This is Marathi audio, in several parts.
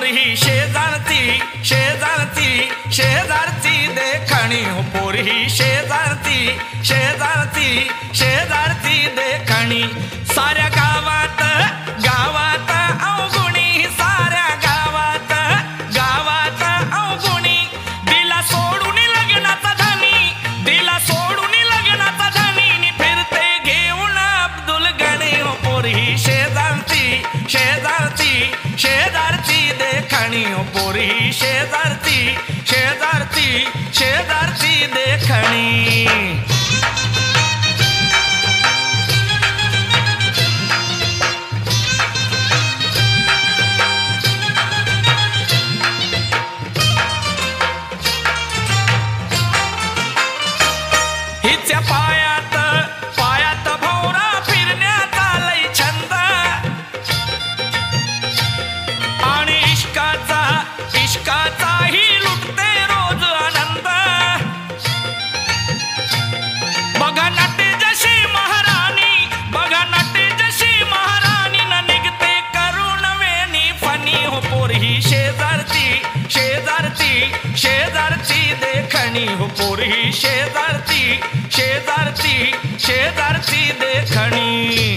समोर ही शेजारती शेजारती शेजारती देखणी. हो पोर ही शेजारती शेजारती शेजारती देखणी. साऱ्या गावात गावात अवगुणी साऱ्या गावात गावात अवगुणी. दिला सोडून लग्नाचा धनी दिला सोडून लग्नाचा धनी. फिरते घेऊन अब्दुल गणे हो पोर ही शेजारती शेजारती शेजार देखणी हो पोरी शेजारची शेजारची शेजारची देखणी देखणी हो पोरी शेजारती शेजारची शेजारची देखणी.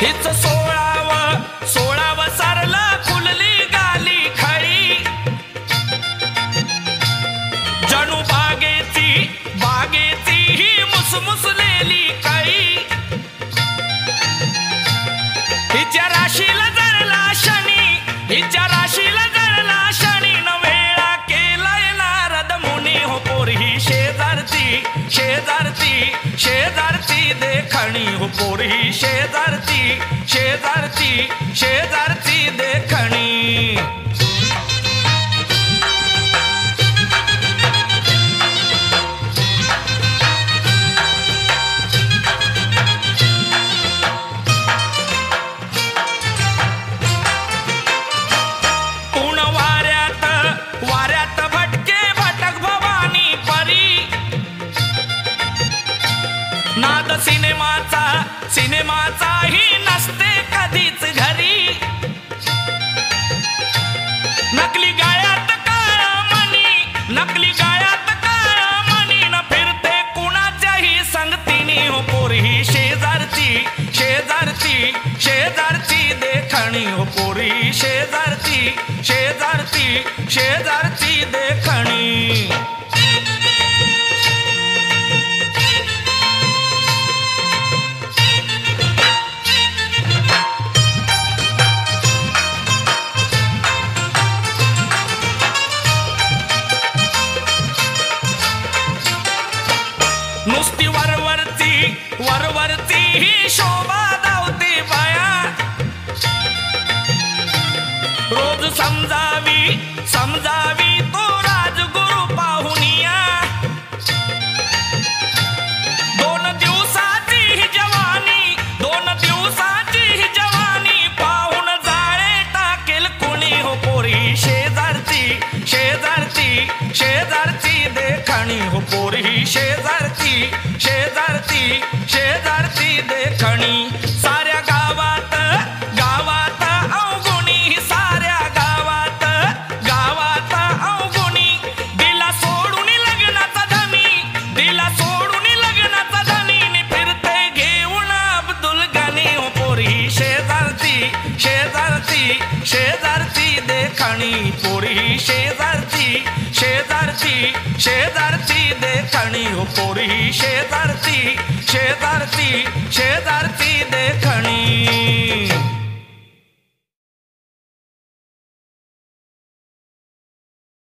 हिच सोळावा सो मुसमुसलेली कळी हिच्या राशीला जळला शनी हिच्या राशीला जळला शनी. न वेळा केलाय नारद मुनी हो पोरी शेजारती शेजारती शेजारती देखणी. हो पोरी शेजारती शेजारती शेजारती देखणी. सिनेमाचाही नसते कधीच घरी. नकली गायात काळा मनी नकली गायात काळा मनी न फिरते कुणाच्याही संगतीने. हो पोरी शेजारची शेजारची शेजारची देखणी. हो पोरी शेजारची शेजारची शेजारची देखणी. नुसती वरवरती वरवरती ही शोभा धावते बाया. रोज समजावी समजावी तो राजगुरु पाहुनिया दोन दिवसाची ही जवानी दोन दिवसाची ही जवानी पाहून जाळे टाकेल कुणी हो पोरी शेजारची शेजारची शेजारची देखणी हो पोरी शेजारची शेजारती शेजारती देखणी. साऱ्या गावात गावात अवगुणी. साऱ्या गावात गावात अवगुणी. दिला सोडून लग्नाचा धनी दिला सोडून लग्नाचा धनी. फिरते घेऊन अब्दुल गणी हो पोरी शेजारती शेजारती शेजारती. देखणी पोरी शेजारची शेजारची शेजारची देखणी. हो पोरी शेजारची शेजारची शेजारची देखणी.